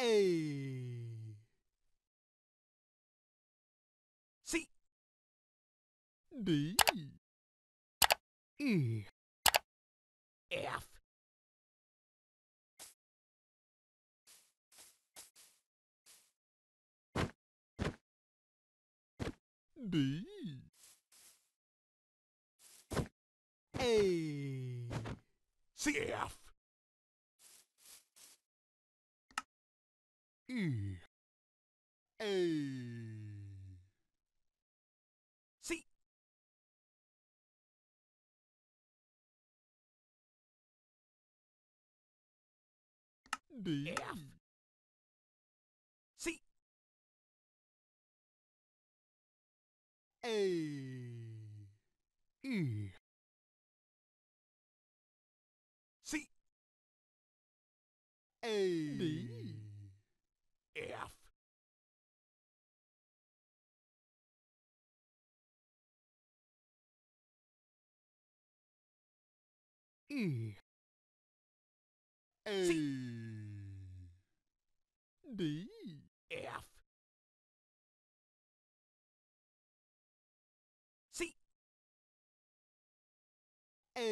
A C D. E. F. D. A. C. F E A C D F C A E C A D E. A D. F. C A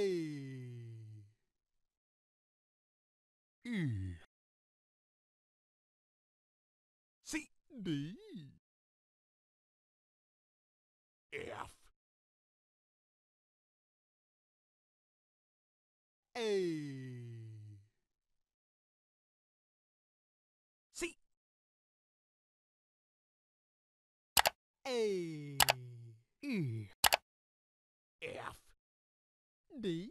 E. C D. F A C A. E. F. D.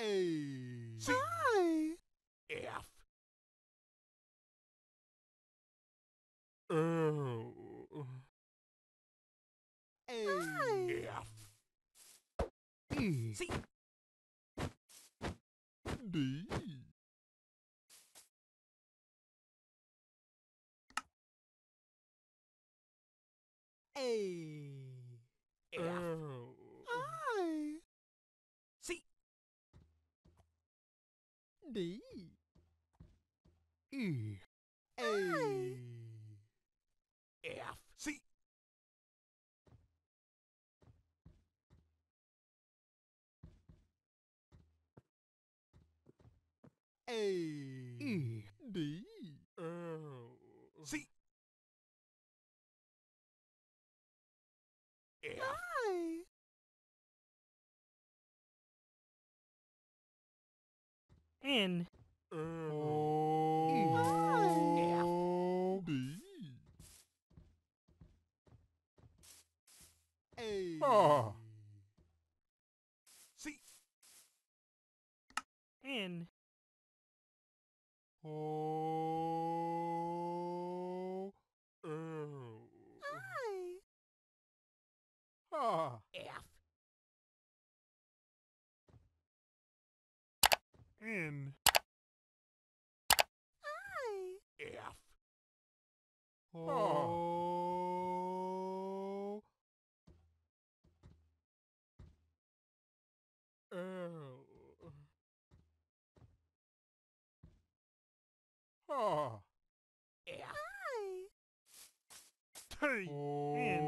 A C Hi. F O A F E C D A. F. Hi. C. D. E. A. F C A E D O C F Hi. N O D A C N O O Hi. Ah. F. N. Hi. F. O L Ah Hi. T N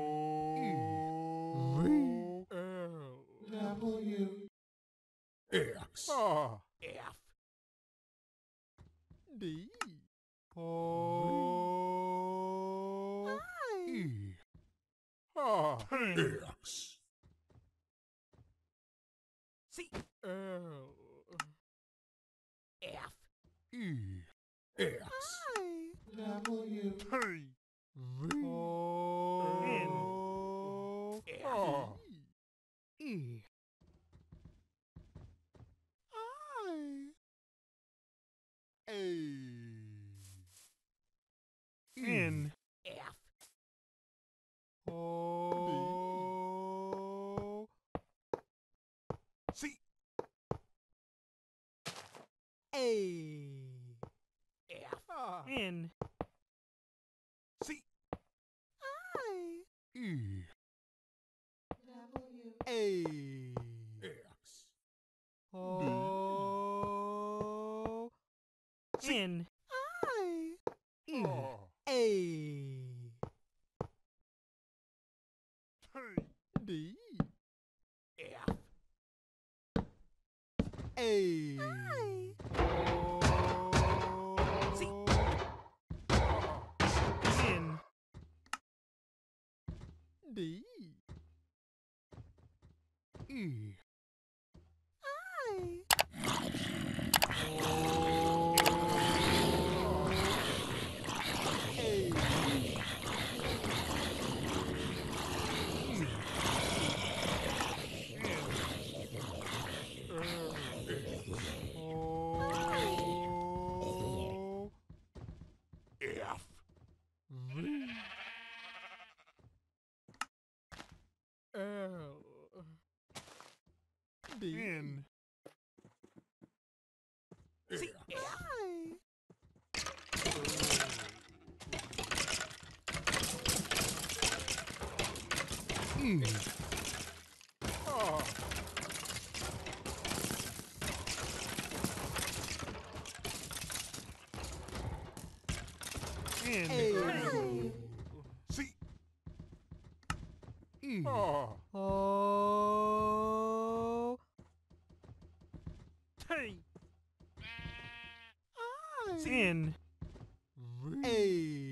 V L W X Ah F D O E Ah X C L F E X Hi. W T V E w A X O B N I E A D F A I D E I. A O F V L D N, C I. E R N, I. C E R O. T, I.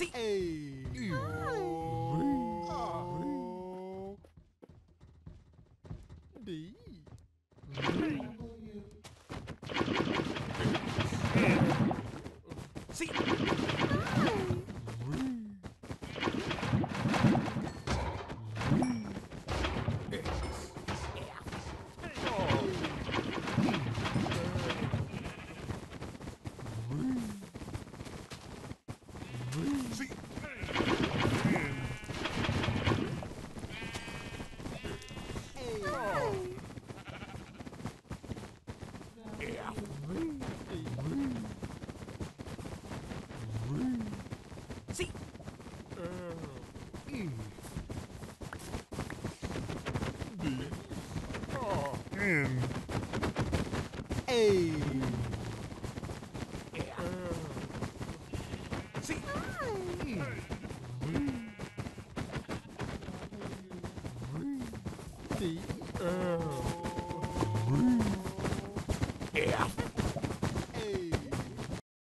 C A O D R N A C E D